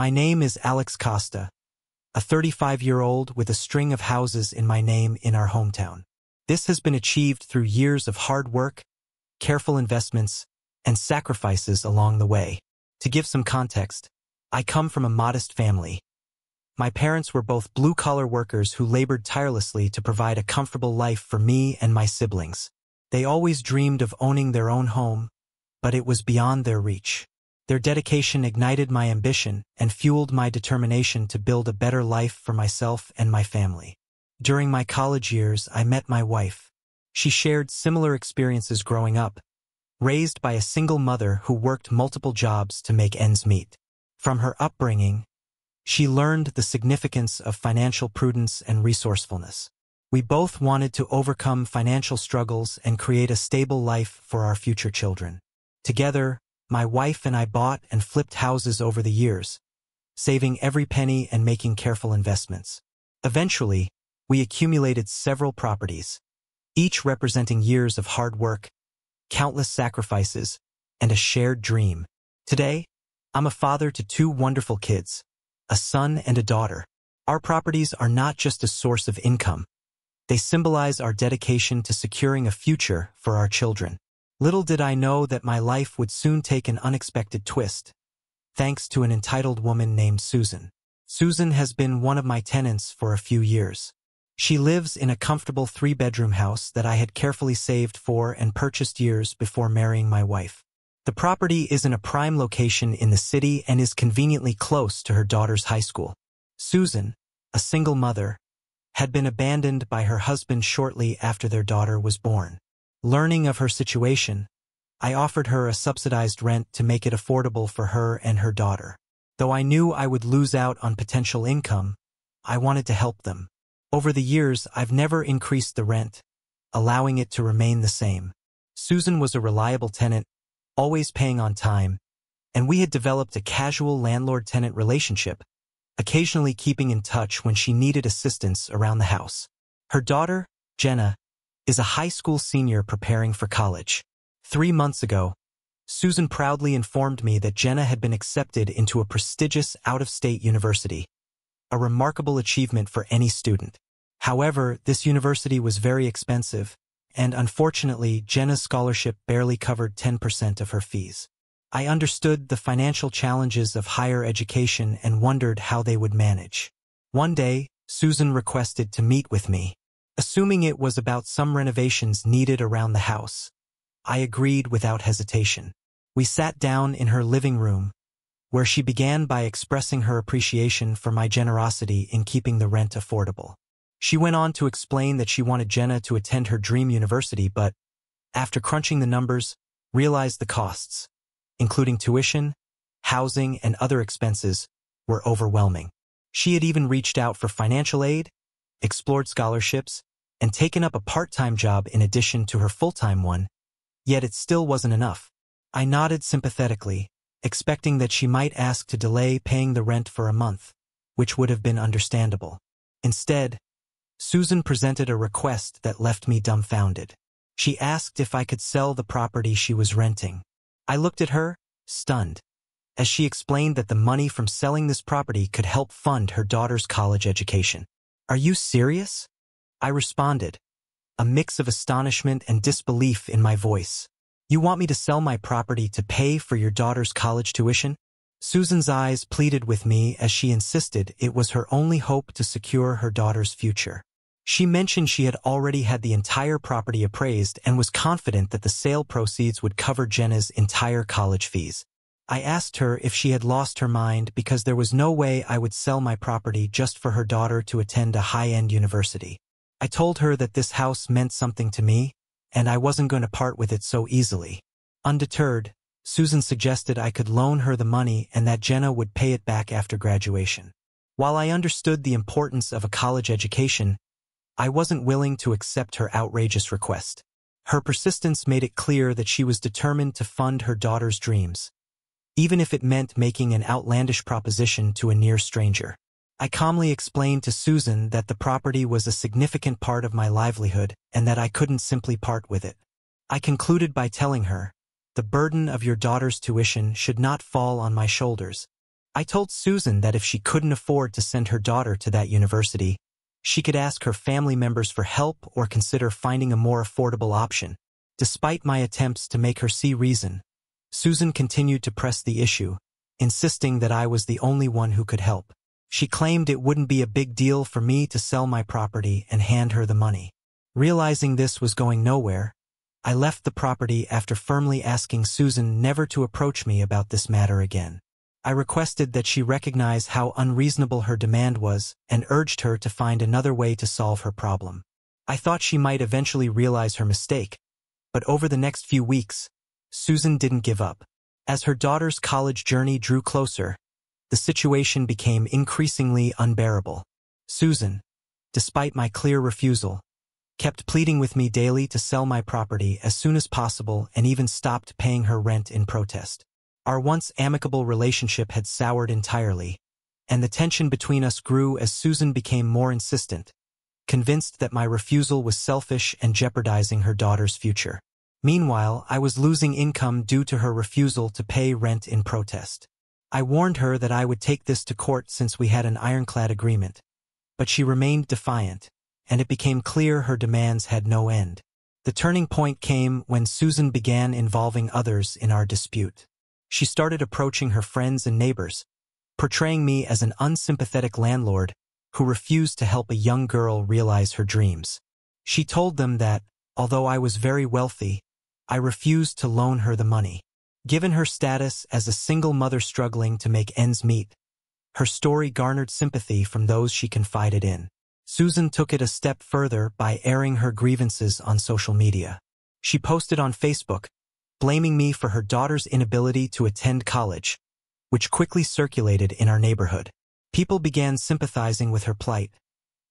My name is Alex Costa, a 35-year-old with a string of houses in my name in our hometown. This has been achieved through years of hard work, careful investments, and sacrifices along the way. To give some context, I come from a modest family. My parents were both blue-collar workers who labored tirelessly to provide a comfortable life for me and my siblings. They always dreamed of owning their own home, but it was beyond their reach. Their dedication ignited my ambition and fueled my determination to build a better life for myself and my family. During my college years, I met my wife. She shared similar experiences growing up, raised by a single mother who worked multiple jobs to make ends meet. From her upbringing, she learned the significance of financial prudence and resourcefulness. We both wanted to overcome financial struggles and create a stable life for our future children. Together, my wife and I bought and flipped houses over the years, saving every penny and making careful investments. Eventually, we accumulated several properties, each representing years of hard work, countless sacrifices, and a shared dream. Today, I'm a father to two wonderful kids, a son and a daughter. Our properties are not just a source of income. They symbolize our dedication to securing a future for our children. Little did I know that my life would soon take an unexpected twist, thanks to an entitled woman named Susan. Susan has been one of my tenants for a few years. She lives in a comfortable three-bedroom house that I had carefully saved for and purchased years before marrying my wife. The property is in a prime location in the city and is conveniently close to her daughter's high school. Susan, a single mother, had been abandoned by her husband shortly after their daughter was born. Learning of her situation, I offered her a subsidized rent to make it affordable for her and her daughter. Though I knew I would lose out on potential income, I wanted to help them. Over the years, I've never increased the rent, allowing it to remain the same. Susan was a reliable tenant, always paying on time, and we had developed a casual landlord-tenant relationship, occasionally keeping in touch when she needed assistance around the house. Her daughter, Jenna, is a high school senior preparing for college. Three months ago, Susan proudly informed me that Jenna had been accepted into a prestigious out-of-state university a remarkable achievement for any student. However, this university was very expensive, and unfortunately, Jenna's scholarship barely covered 10% of her fees. I understood the financial challenges of higher education and wondered how they would manage. One day, Susan requested to meet with me. Assuming it was about some renovations needed around the house, I agreed without hesitation. We sat down in her living room, where she began by expressing her appreciation for my generosity in keeping the rent affordable. She went on to explain that she wanted Jenna to attend her dream university, but, after crunching the numbers, realized the costs, including tuition, housing, and other expenses, were overwhelming. She had even reached out for financial aid, explored scholarships, and taken up a part-time job in addition to her full-time one, yet it still wasn't enough. I nodded sympathetically, expecting that she might ask to delay paying the rent for a month, which would have been understandable. Instead, Susan presented a request that left me dumbfounded. She asked if I could sell the property she was renting. I looked at her, stunned, as she explained that the money from selling this property could help fund her daughter's college education. Are you serious? I responded, a mix of astonishment and disbelief in my voice. You want me to sell my property to pay for your daughter's college tuition? Susan's eyes pleaded with me as she insisted it was her only hope to secure her daughter's future. She mentioned she had already had the entire property appraised and was confident that the sale proceeds would cover Jenna's entire college fees. I asked her if she had lost her mind because there was no way I would sell my property just for her daughter to attend a high-end university. I told her that this house meant something to me and I wasn't going to part with it so easily. Undeterred, Susan suggested I could loan her the money and that Jenna would pay it back after graduation. While I understood the importance of a college education, I wasn't willing to accept her outrageous request. Her persistence made it clear that she was determined to fund her daughter's dreams, even if it meant making an outlandish proposition to a near stranger. I calmly explained to Susan that the property was a significant part of my livelihood and that I couldn't simply part with it. I concluded by telling her, the burden of your daughter's tuition should not fall on my shoulders, I told Susan that if she couldn't afford to send her daughter to that university, she could ask her family members for help or consider finding a more affordable option. Despite my attempts to make her see reason, Susan continued to press the issue, insisting that I was the only one who could help. She claimed it wouldn't be a big deal for me to sell my property and hand her the money. Realizing this was going nowhere, I left the property after firmly asking Susan never to approach me about this matter again. I requested that she recognize how unreasonable her demand was and urged her to find another way to solve her problem. I thought she might eventually realize her mistake, but over the next few weeks, Susan didn't give up. As her daughter's college journey drew closer, the situation became increasingly unbearable. Susan, despite my clear refusal, kept pleading with me daily to sell my property as soon as possible and even stopped paying her rent in protest. Our once amicable relationship had soured entirely, and the tension between us grew as Susan became more insistent, convinced that my refusal was selfish and jeopardizing her daughter's future. Meanwhile, I was losing income due to her refusal to pay rent in protest. I warned her that I would take this to court since we had an ironclad agreement, but she remained defiant, and it became clear her demands had no end. The turning point came when Susan began involving others in our dispute. She started approaching her friends and neighbors, portraying me as an unsympathetic landlord who refused to help a young girl realize her dreams. She told them that, although I was very wealthy, I refused to loan her the money. Given her status as a single mother struggling to make ends meet, her story garnered sympathy from those she confided in. Susan took it a step further by airing her grievances on social media. She posted on Facebook, blaming me for her daughter's inability to attend college, which quickly circulated in our neighborhood. People began sympathizing with her plight,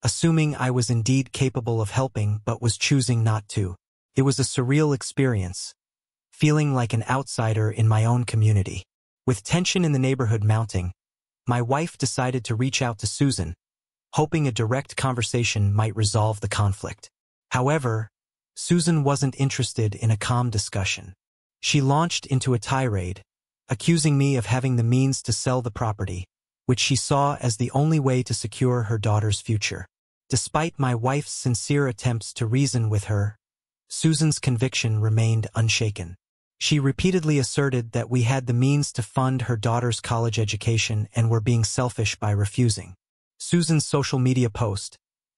assuming I was indeed capable of helping but was choosing not to. It was a surreal experience, feeling like an outsider in my own community. With tension in the neighborhood mounting, my wife decided to reach out to Susan, hoping a direct conversation might resolve the conflict. However, Susan wasn't interested in a calm discussion. She launched into a tirade, accusing me of having the means to sell the property, which she saw as the only way to secure her daughter's future. Despite my wife's sincere attempts to reason with her, Susan's conviction remained unshaken. She repeatedly asserted that we had the means to fund her daughter's college education and were being selfish by refusing. Susan's social media post,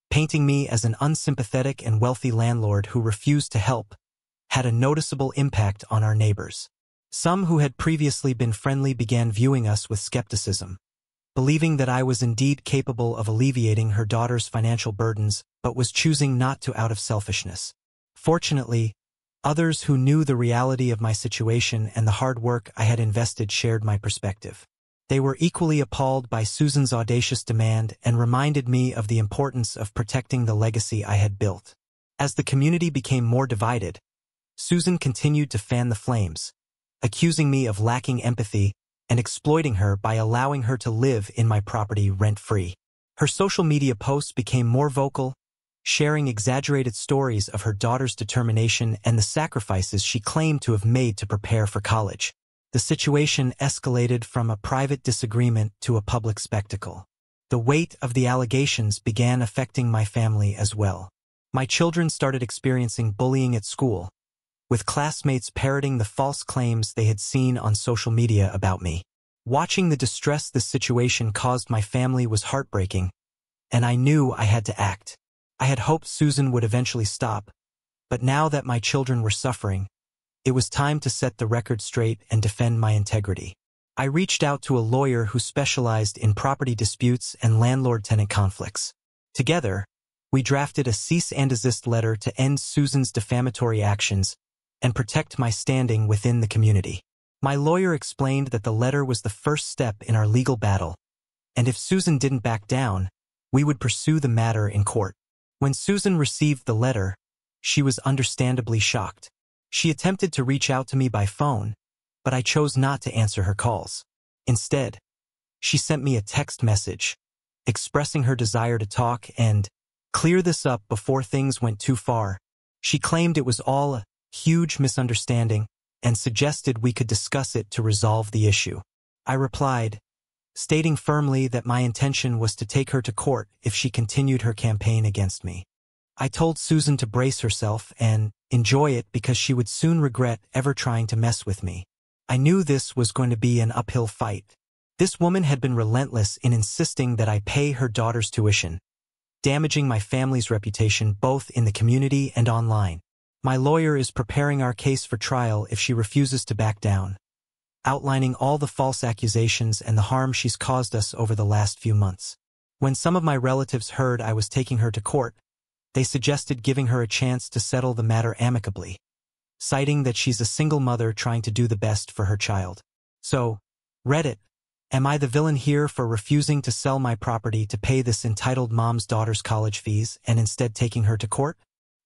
painting me as an unsympathetic and wealthy landlord who refused to help, had a noticeable impact on our neighbors. Some who had previously been friendly began viewing us with skepticism, believing that I was indeed capable of alleviating her daughter's financial burdens but was choosing not to out of selfishness. Fortunately, others who knew the reality of my situation and the hard work I had invested shared my perspective. They were equally appalled by Susan's audacious demand and reminded me of the importance of protecting the legacy I had built. As the community became more divided, Susan continued to fan the flames, accusing me of lacking empathy and exploiting her by allowing her to live in my property rent-free. Her social media posts became more vocal, sharing exaggerated stories of her daughter's determination and the sacrifices she claimed to have made to prepare for college. The situation escalated from a private disagreement to a public spectacle. The weight of the allegations began affecting my family as well. My children started experiencing bullying at school, with classmates parroting the false claims they had seen on social media about me. Watching the distress this situation caused my family was heartbreaking, and I knew I had to act. I had hoped Susan would eventually stop, but now that my children were suffering, it was time to set the record straight and defend my integrity. I reached out to a lawyer who specialized in property disputes and landlord-tenant conflicts. Together, we drafted a cease and desist letter to end Susan's defamatory actions and protect my standing within the community. My lawyer explained that the letter was the first step in our legal battle, and if Susan didn't back down, we would pursue the matter in court. When Susan received the letter, she was understandably shocked. She attempted to reach out to me by phone, but I chose not to answer her calls. Instead, she sent me a text message, expressing her desire to talk and clear this up before things went too far. She claimed it was all a huge misunderstanding, and suggested we could discuss it to resolve the issue. I replied, stating firmly that my intention was to take her to court if she continued her campaign against me. I told Susan to brace herself and enjoy it because she would soon regret ever trying to mess with me. I knew this was going to be an uphill fight. This woman had been relentless in insisting that I pay her daughter's tuition, damaging my family's reputation both in the community and online. My lawyer is preparing our case for trial if she refuses to back down, outlining all the false accusations and the harm she's caused us over the last few months. When some of my relatives heard I was taking her to court, they suggested giving her a chance to settle the matter amicably, citing that she's a single mother trying to do the best for her child. So, Reddit, am I the villain here for refusing to sell my property to pay this entitled mom's daughter's college fees and instead taking her to court?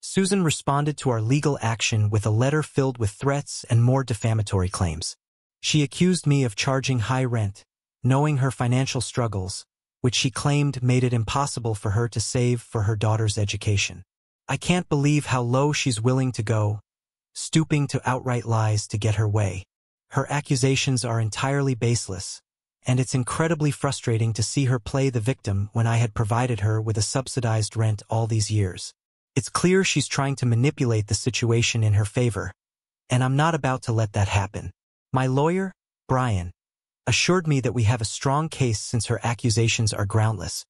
Susan responded to our legal action with a letter filled with threats and more defamatory claims. She accused me of charging high rent, knowing her financial struggles, which she claimed made it impossible for her to save for her daughter's education. I can't believe how low she's willing to go, stooping to outright lies to get her way. Her accusations are entirely baseless, and it's incredibly frustrating to see her play the victim when I had provided her with a subsidized rent all these years. It's clear she's trying to manipulate the situation in her favor, and I'm not about to let that happen. My lawyer, Brian, assured me that we have a strong case since her accusations are groundless,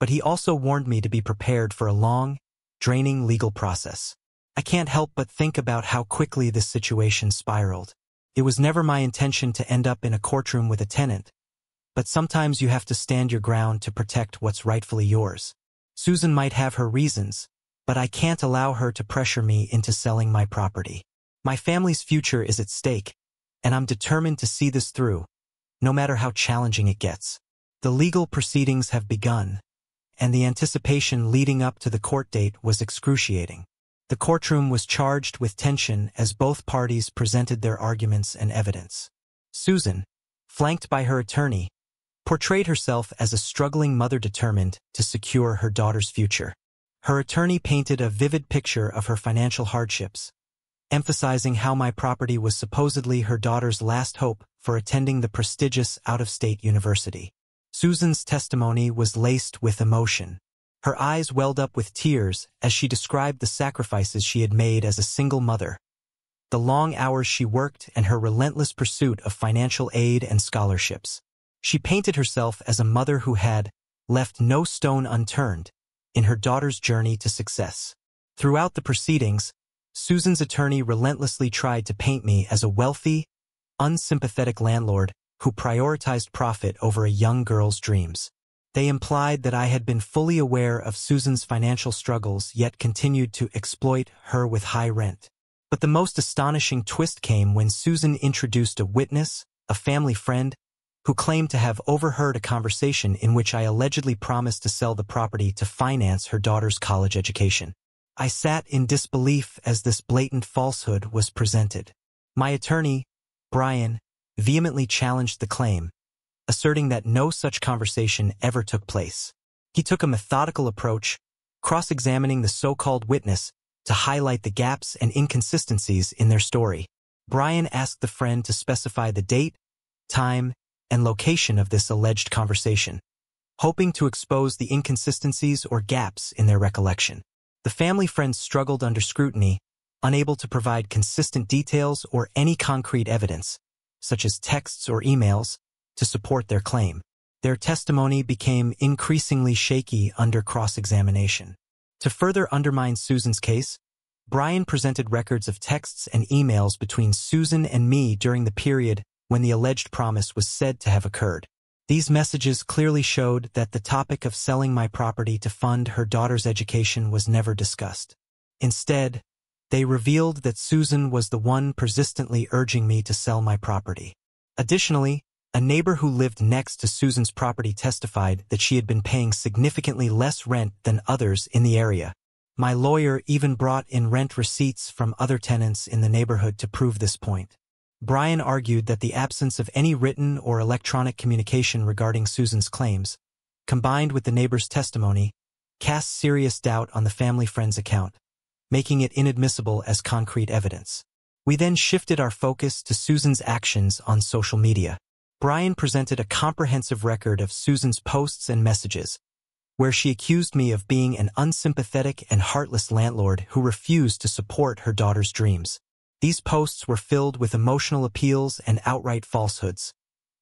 but he also warned me to be prepared for a long, draining legal process. I can't help but think about how quickly this situation spiraled. It was never my intention to end up in a courtroom with a tenant, but sometimes you have to stand your ground to protect what's rightfully yours. Susan might have her reasons, but I can't allow her to pressure me into selling my property. My family's future is at stake, and I'm determined to see this through, no matter how challenging it gets. The legal proceedings have begun, and the anticipation leading up to the court date was excruciating. The courtroom was charged with tension as both parties presented their arguments and evidence. Susan, flanked by her attorney, portrayed herself as a struggling mother determined to secure her daughter's future. Her attorney painted a vivid picture of her financial hardships, emphasizing how my property was supposedly her daughter's last hope for attending the prestigious out-of-state university. Susan's testimony was laced with emotion. Her eyes welled up with tears as she described the sacrifices she had made as a single mother, the long hours she worked and her relentless pursuit of financial aid and scholarships. She painted herself as a mother who had left no stone unturned, in her daughter's journey to success. Throughout the proceedings, Susan's attorney relentlessly tried to paint me as a wealthy, unsympathetic landlord who prioritized profit over a young girl's dreams. They implied that I had been fully aware of Susan's financial struggles yet continued to exploit her with high rent. But the most astonishing twist came when Susan introduced a witness, a family friend, who claimed to have overheard a conversation in which I allegedly promised to sell the property to finance her daughter's college education. I sat in disbelief as this blatant falsehood was presented. My attorney, Brian, vehemently challenged the claim, asserting that no such conversation ever took place. He took a methodical approach, cross-examining the so-called witness to highlight the gaps and inconsistencies in their story. Brian asked the friend to specify the date, time, and location of this alleged conversation, hoping to expose the inconsistencies or gaps in their recollection. The family friends struggled under scrutiny, unable to provide consistent details or any concrete evidence, such as texts or emails, to support their claim. Their testimony became increasingly shaky under cross-examination. To further undermine Susan's case, Brian presented records of texts and emails between Susan and me during the period when the alleged promise was said to have occurred. These messages clearly showed that the topic of selling my property to fund her daughter's education was never discussed. Instead, they revealed that Susan was the one persistently urging me to sell my property. Additionally, a neighbor who lived next to Susan's property testified that she had been paying significantly less rent than others in the area. My lawyer even brought in rent receipts from other tenants in the neighborhood to prove this point. Brian argued that the absence of any written or electronic communication regarding Susan's claims, combined with the neighbor's testimony, cast serious doubt on the family friend's account, making it inadmissible as concrete evidence. We then shifted our focus to Susan's actions on social media. Brian presented a comprehensive record of Susan's posts and messages, where she accused me of being an unsympathetic and heartless landlord who refused to support her daughter's dreams. These posts were filled with emotional appeals and outright falsehoods,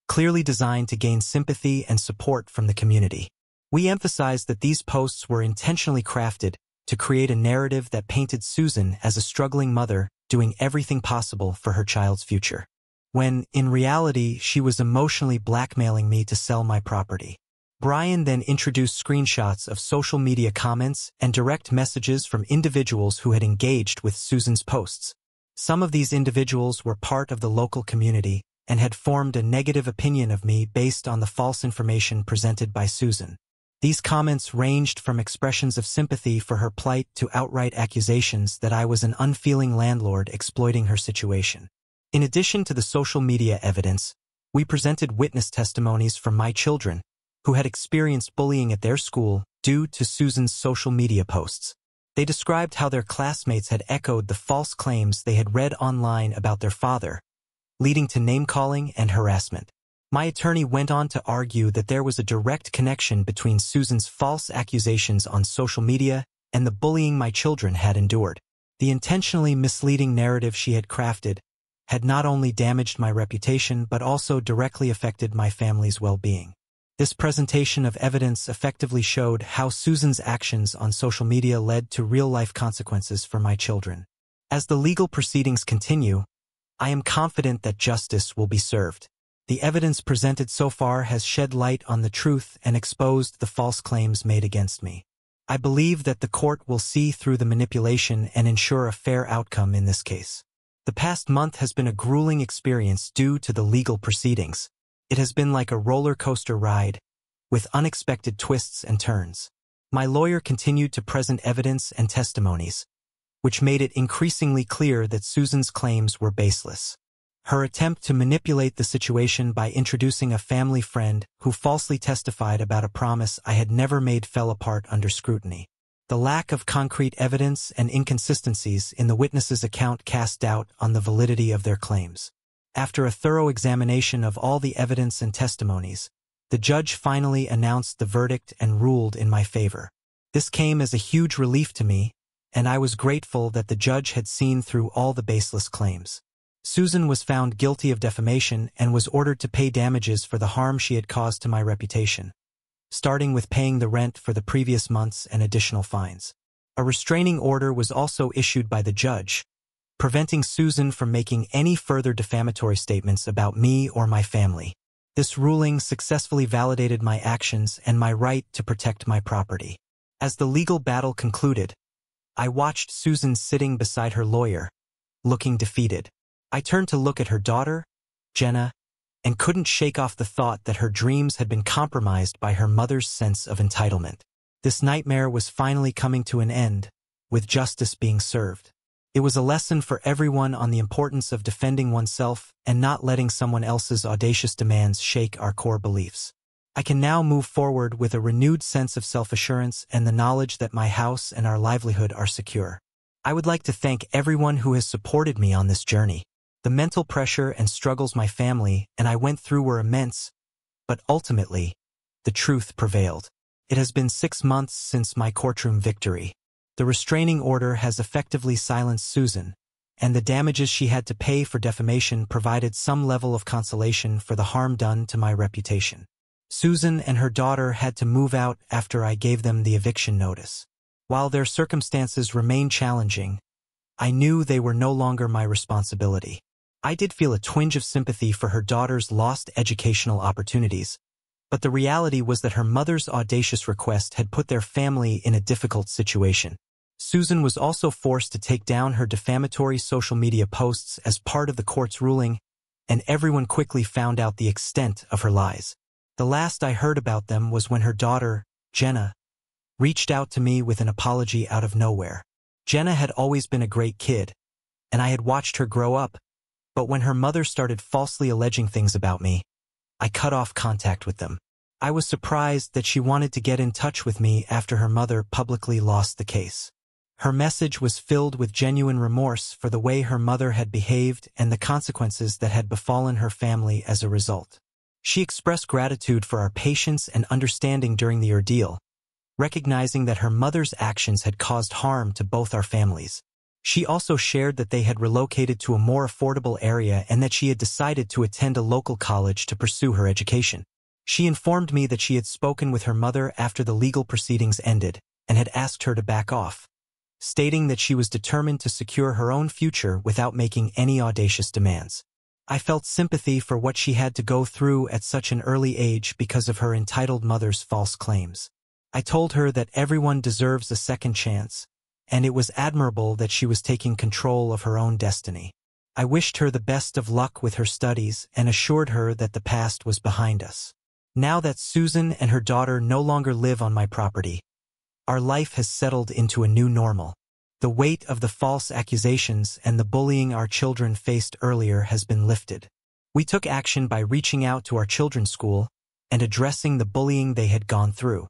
clearly designed to gain sympathy and support from the community. We emphasized that these posts were intentionally crafted to create a narrative that painted Susan as a struggling mother doing everything possible for her child's future, when, in reality, she was emotionally blackmailing me to sell my property. Brian then introduced screenshots of social media comments and direct messages from individuals who had engaged with Susan's posts. Some of these individuals were part of the local community and had formed a negative opinion of me based on the false information presented by Susan. These comments ranged from expressions of sympathy for her plight to outright accusations that I was an unfeeling landlord exploiting her situation. In addition to the social media evidence, we presented witness testimonies from my children, who had experienced bullying at their school due to Susan's social media posts. They described how their classmates had echoed the false claims they had read online about their father, leading to name-calling and harassment. My attorney went on to argue that there was a direct connection between Susan's false accusations on social media and the bullying my children had endured. The intentionally misleading narrative she had crafted had not only damaged my reputation but also directly affected my family's well-being. This presentation of evidence effectively showed how Susan's actions on social media led to real-life consequences for my children. As the legal proceedings continue, I am confident that justice will be served. The evidence presented so far has shed light on the truth and exposed the false claims made against me. I believe that the court will see through the manipulation and ensure a fair outcome in this case. The past month has been a grueling experience due to the legal proceedings. It has been like a roller coaster ride, with unexpected twists and turns. My lawyer continued to present evidence and testimonies, which made it increasingly clear that Susan's claims were baseless. Her attempt to manipulate the situation by introducing a family friend who falsely testified about a promise I had never made fell apart under scrutiny. The lack of concrete evidence and inconsistencies in the witness's account cast doubt on the validity of their claims. After a thorough examination of all the evidence and testimonies, the judge finally announced the verdict and ruled in my favor. This came as a huge relief to me, and I was grateful that the judge had seen through all the baseless claims. Susan was found guilty of defamation and was ordered to pay damages for the harm she had caused to my reputation, starting with paying the rent for the previous months and additional fines. A restraining order was also issued by the judge, preventing Susan from making any further defamatory statements about me or my family. This ruling successfully validated my actions and my right to protect my property. As the legal battle concluded, I watched Susan sitting beside her lawyer, looking defeated. I turned to look at her daughter, Jenna, and couldn't shake off the thought that her dreams had been compromised by her mother's sense of entitlement. This nightmare was finally coming to an end, with justice being served. It was a lesson for everyone on the importance of defending oneself and not letting someone else's audacious demands shake our core beliefs. I can now move forward with a renewed sense of self-assurance and the knowledge that my house and our livelihood are secure. I would like to thank everyone who has supported me on this journey. The mental pressure and struggles my family and I went through were immense, but ultimately, the truth prevailed. It has been six months since my courtroom victory. The restraining order has effectively silenced Susan, and the damages she had to pay for defamation provided some level of consolation for the harm done to my reputation. Susan and her daughter had to move out after I gave them the eviction notice. While their circumstances remained challenging, I knew they were no longer my responsibility. I did feel a twinge of sympathy for her daughter's lost educational opportunities, but the reality was that her mother's audacious request had put their family in a difficult situation. Susan was also forced to take down her defamatory social media posts as part of the court's ruling, and everyone quickly found out the extent of her lies. The last I heard about them was when her daughter, Jenna, reached out to me with an apology out of nowhere. Jenna had always been a great kid, and I had watched her grow up, but when her mother started falsely alleging things about me, I cut off contact with them. I was surprised that she wanted to get in touch with me after her mother publicly lost the case. Her message was filled with genuine remorse for the way her mother had behaved and the consequences that had befallen her family as a result. She expressed gratitude for our patience and understanding during the ordeal, recognizing that her mother's actions had caused harm to both our families. She also shared that they had relocated to a more affordable area and that she had decided to attend a local college to pursue her education. She informed me that she had spoken with her mother after the legal proceedings ended and had asked her to back off, stating that she was determined to secure her own future without making any audacious demands. I felt sympathy for what she had to go through at such an early age because of her entitled mother's false claims. I told her that everyone deserves a second chance, and it was admirable that she was taking control of her own destiny. I wished her the best of luck with her studies and assured her that the past was behind us. Now that Susan and her daughter no longer live on my property, our life has settled into a new normal. The weight of the false accusations and the bullying our children faced earlier has been lifted. We took action by reaching out to our children's school and addressing the bullying they had gone through.